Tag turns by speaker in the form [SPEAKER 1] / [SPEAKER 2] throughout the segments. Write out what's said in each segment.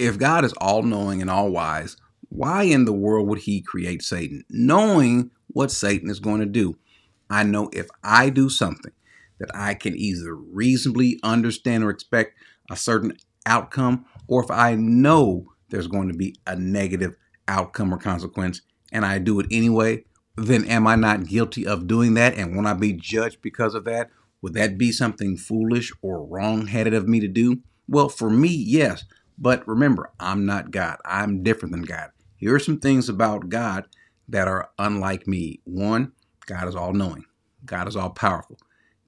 [SPEAKER 1] If God is all knowing and all wise, why in the world would he create Satan, knowing what Satan is going to do? I know if I do something that I can either reasonably understand or expect a certain outcome, or if I know there's going to be a negative outcome or consequence and I do it anyway, then am I not guilty of doing that? And will I be judged because of that? Would that be something foolish or wrong headed of me to do? Well, for me, yes. But remember, I'm not God. I'm different than God. Here are some things about God that are unlike me. One, God is all knowing. God is all powerful.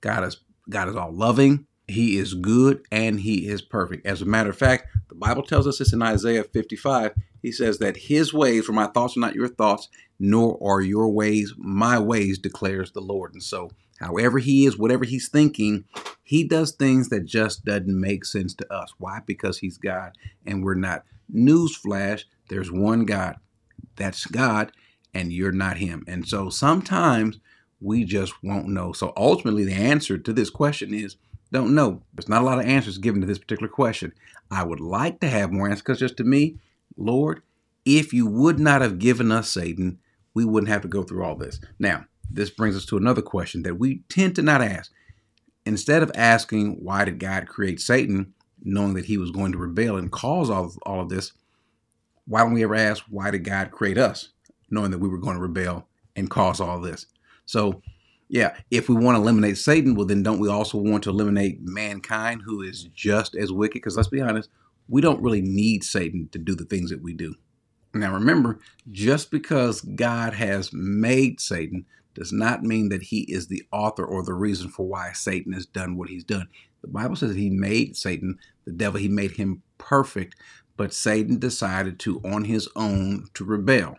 [SPEAKER 1] God is God is all loving. He is good and he is perfect. As a matter of fact, the Bible tells us this in Isaiah 55. He says that his ways, for my thoughts are not your thoughts, nor are your ways my ways, declares the Lord. And so, however he is, whatever he's thinking, he does things that just doesn't make sense to us. Why? Because he's God and we're not. Newsflash, there's one God. That's God, and you're not him. And so sometimes we just won't know. So ultimately, the answer to this question is don't know. There's not a lot of answers given to this particular question. I would like to have more answers because just to me, Lord, if you would not have given us Satan, we wouldn't have to go through all this. Now, this brings us to another question that we tend to not ask. Instead of asking, why did God create Satan, knowing that he was going to rebel and cause all, of, all of this, why don't we ever ask, why did God create us, knowing that we were going to rebel and cause all this? So yeah, if we want to eliminate Satan, well, then don't we also want to eliminate mankind who is just as wicked? Because let's be honest, we don't really need Satan to do the things that we do. Now, remember, just because God has made Satan does not mean that he is the author or the reason for why Satan has done what he's done. The Bible says he made Satan, the devil, he made him perfect, but Satan decided to, on his own, to rebel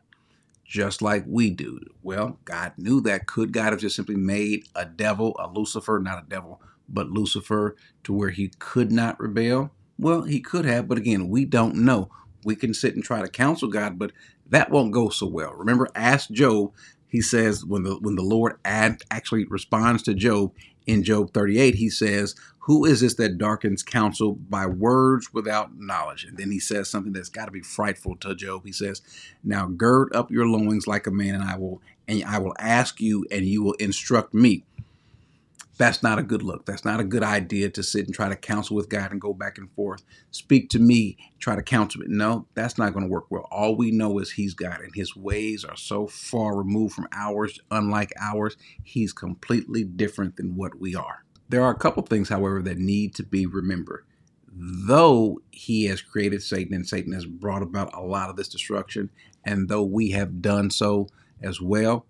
[SPEAKER 1] just like we do. Well, God knew that. Could God have just simply made a devil, a Lucifer, not a devil, but Lucifer, to where he could not rebel? Well, he could have, but again, we don't know. We can sit and try to counsel God, but that won't go so well. Remember, ask Job. He says when the when the Lord ad, actually responds to Job in Job 38, he says, who is this that darkens counsel by words without knowledge? And then he says something that's got to be frightful to Job. He says, Now gird up your loins like a man, and I will and I will ask you, and you will instruct me. That's not a good look. That's not a good idea to sit and try to counsel with God and go back and forth. Speak to me, try to counsel me. No, that's not going to work well. All we know is He's God, and His ways are so far removed from ours, unlike ours. He's completely different than what we are. There are a couple things, however, that need to be remembered. Though he has created Satan and Satan has brought about a lot of this destruction, and though we have done so as well,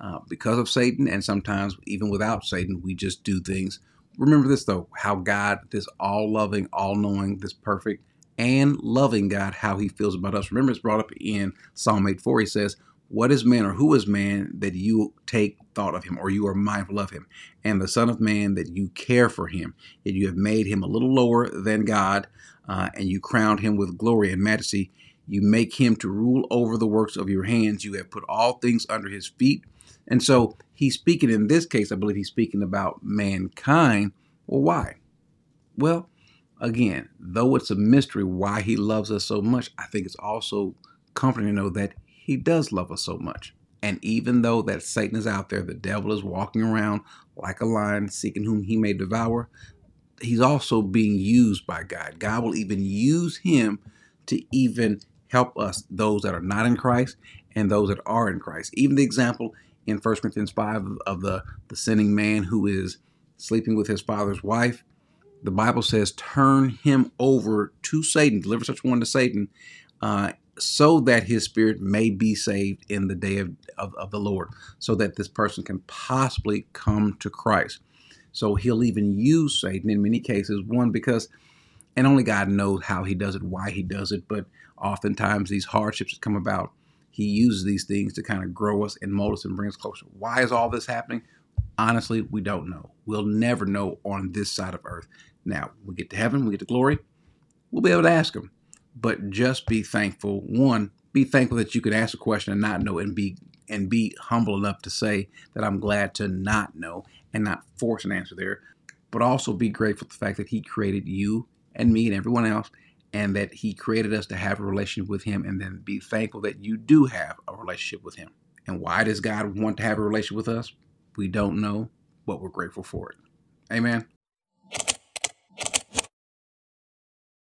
[SPEAKER 1] uh, because of Satan, and sometimes even without Satan, we just do things. Remember this though how God, this all loving, all knowing, this perfect, and loving God, how he feels about us. Remember, it's brought up in Psalm 8 4. He says, what is man or who is man that you take thought of him or you are mindful of him? And the Son of Man that you care for him, that you have made him a little lower than God, uh, and you crowned him with glory and majesty. You make him to rule over the works of your hands. You have put all things under his feet. And so he's speaking in this case, I believe he's speaking about mankind. Well, why? Well, again, though it's a mystery why he loves us so much, I think it's also comforting to know that he does love us so much. And even though that Satan is out there, the devil is walking around like a lion seeking whom he may devour, he's also being used by God. God will even use him to even help us, those that are not in Christ and those that are in Christ. Even the example in 1 Corinthians 5 of the, the sinning man who is sleeping with his father's wife, the Bible says, turn him over to Satan, deliver such one to Satan, uh, so that his spirit may be saved in the day of, of, of, the Lord, so that this person can possibly come to Christ. So he'll even use Satan in many cases, one, because, and only God knows how he does it, why he does it, but oftentimes these hardships come about, he uses these things to kind of grow us and mold us and bring us closer. Why is all this happening? Honestly, we don't know. We'll never know on this side of earth. Now, we get to heaven, we get to glory, we'll be able to ask him but just be thankful. One, be thankful that you could ask a question and not know and be and be humble enough to say that I'm glad to not know and not force an answer there. But also be grateful for the fact that he created you and me and everyone else and that He created us to have a relationship with Him, and then be thankful that you do have a relationship with Him. And why does God want to have a relationship with us? We don't know, but we're grateful for it. Amen.